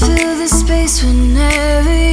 fill the space whenever